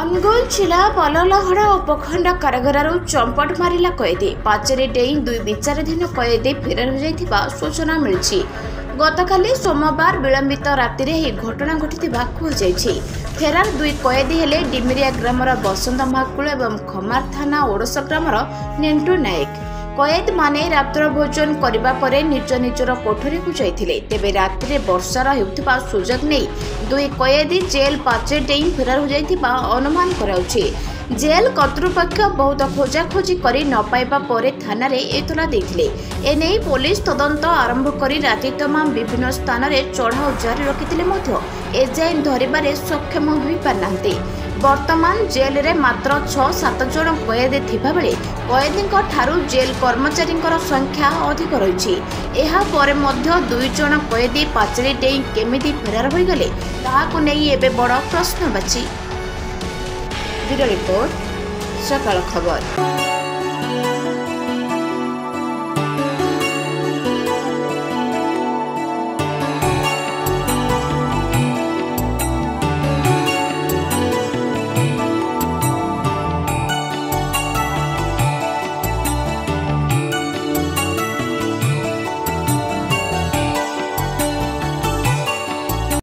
ଅନୁଗୁଳ ଜିଲ୍ଲା ପଲଲହଡ଼ା ଉପଖଣ୍ଡ କାରାଗାରରୁ ଚମ୍ପଟ ମାରିଲା କଏଦୀ ପାଚେରୀ ଡେଇଁ ଦୁଇ ବିଚାରାଧୀନ କଏଦୀ ଫେରାର ହୋଇଯାଇଥିବା ସୂଚନା ମିଳିଛି ଗତକାଲି ସୋମବାର ବିଳମ୍ବିତ ରାତିରେ ଏହି ଘଟଣା ଘଟିଥିବା କୁହାଯାଇଛି ଫେରାର ଦୁଇ କଏଦୀ ହେଲେ ଡିମିରିଆ ଗ୍ରାମର ବସନ୍ତ ମହାକୁଳ ଏବଂ ଖମାର ଥାନା ଓଡ଼ଶ ଗ୍ରାମର ନେଣ୍ଟୁ ନାୟକ କଏଦମାନେ ରାତ୍ର ଭୋଜନ କରିବା ପରେ ନିଜ ନିଜର କୋଠରୀକୁ ଯାଇଥିଲେ ତେବେ ରାତିରେ ବର୍ଷାର ହେଉଥିବା ସୁଯୋଗ ନେଇ ଦୁଇ କଏଦୀ ଜେଲ୍ ପାଚେ ଡେଇଁ ଫେରାର ହୋଇଯାଇଥିବା ଅନୁମାନ କରାଯାଉଛି জেল কর্তৃপক্ষ বহু খোঁজাখোঁজি করে নপাইবা পরে থানার এতলা দিয়ে এনে পুলিশ তদন্ত আরম্ভ করে রাতে তমাম বিভিন্ন স্থানের চড়াও জারি রাখিলে এজাইন ধরবার সক্ষম হয়ে পারিনা বর্তমান জেলরে মাত্র ছ সাত জন কয়েদী থাকবে কয়েদীঙ্কু জেল কর্মচারী সংখ্যা অধিক রয়েছে এরপরে দুই জন কয়েদী পাচেরি ডেই কেমি ফেরার হয়ে গেলে তাহলে এবার বড় প্রশ্নবাচী ব্যুরো রিপোর্ট সকাল খবর